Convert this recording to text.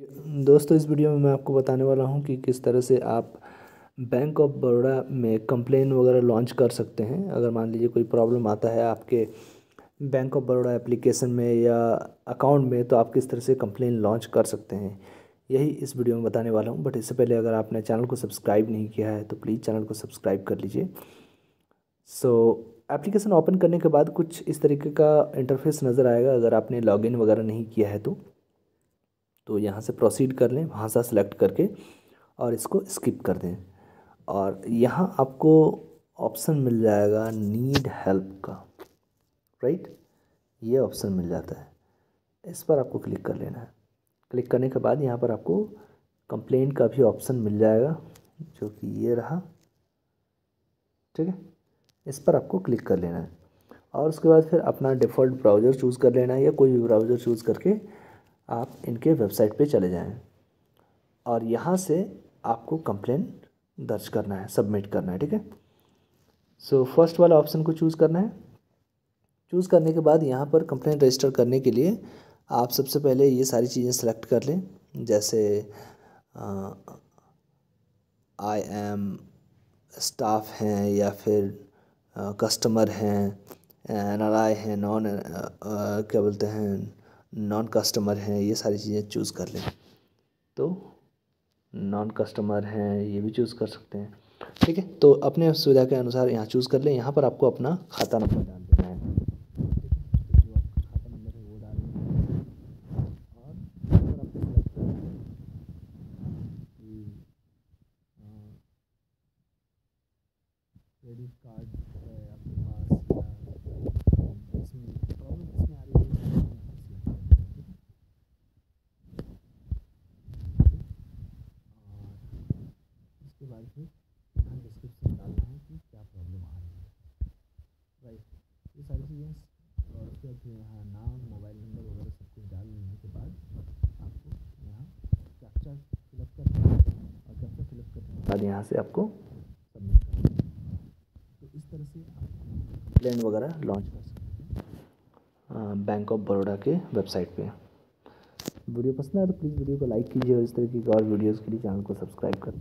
दोस्तों, इस वीडियो में मैं आपको बताने वाला हूँ कि किस तरह से आप बैंक ऑफ़ बड़ौदा में कंप्लेन वगैरह लॉन्च कर सकते हैं। अगर मान लीजिए कोई प्रॉब्लम आता है आपके बैंक ऑफ़ बड़ौदा एप्लीकेशन में या अकाउंट में तो आप किस तरह से कंप्लेन लॉन्च कर सकते हैं। यही इस वीडियो में बताने वाला हूँ। बट इससे पहले अगर आपने चैनल को सब्सक्राइब नहीं किया है तो प्लीज़ चैनल को सब्सक्राइब कर लीजिए। सो एप्लीकेशन ओपन करने के बाद कुछ इस तरीके का इंटरफेस नज़र आएगा। अगर आपने लॉगिन वगैरह नहीं किया है तो तो यहाँ से प्रोसीड कर लें भाषा सेलेक्ट करके और इसको स्किप कर दें। और यहाँ आपको ऑप्शन मिल जाएगा नीड हेल्प का राइट ये ऑप्शन मिल जाता है। इस पर आपको क्लिक कर लेना है। क्लिक करने के बाद यहाँ पर आपको कंप्लेन का भी ऑप्शन मिल जाएगा, जो कि ये रहा। ठीक है? इस पर आपको क्लिक कर लेना है। और उसके बाद फिर अपना डिफ़ॉल्ट ब्राउज़र चूज़ कर लेना है या कोई भी ब्राउज़र चूज़ करके आप इनके वेबसाइट पे चले जाएँ और यहाँ से आपको कंप्लेन दर्ज करना है सबमिट करना है, ठीक है? सो फ़र्स्ट वाला ऑप्शन को चूज़ करना है। चूज़ करने के बाद यहाँ पर कंप्लेन रजिस्टर करने के लिए आप सबसे पहले ये सारी चीज़ें सेलेक्ट कर लें। जैसे आई एम स्टाफ हैं या फिर कस्टमर हैं एन आर आई हैं नॉन क्या बोलते हैं नॉन कस्टमर हैं, ये सारी चीज़ें चूज़ कर लें। तो नॉन कस्टमर हैं, ये भी चूज़ कर सकते हैं। ठीक है? तो अपने सुविधा के अनुसार यहाँ चूज़ कर लें। यहाँ पर आपको अपना खाता नंबर डाल देना है। क्रेडिट कार्ड है आपके पास उसके बाद यहाँ डिस्क्रिप्शन डालना है कि क्या प्रॉब्लम आ रही है। राइट ये सारी चीज़ें और उसके बाद यहाँ नाम मोबाइल नंबर वगैरह सब कुछ डाल लेने के बाद आपको यहाँ कैप्चा फिलअप करना है। और कैप्चा फिलअप करने के बाद यहाँ से आपको सबमिट करना है। तो इस तरह से आप कंप्लेन वगैरह लॉन्च कर सकते हैं। बैंक ऑफ़ बड़ौदा के वेबसाइट पे। वीडियो पसंद आए तो प्लीज़ वीडियो को लाइक कीजिए और इस तरह की और वीडियोज़ के लिए चैनल को सब्सक्राइब करें।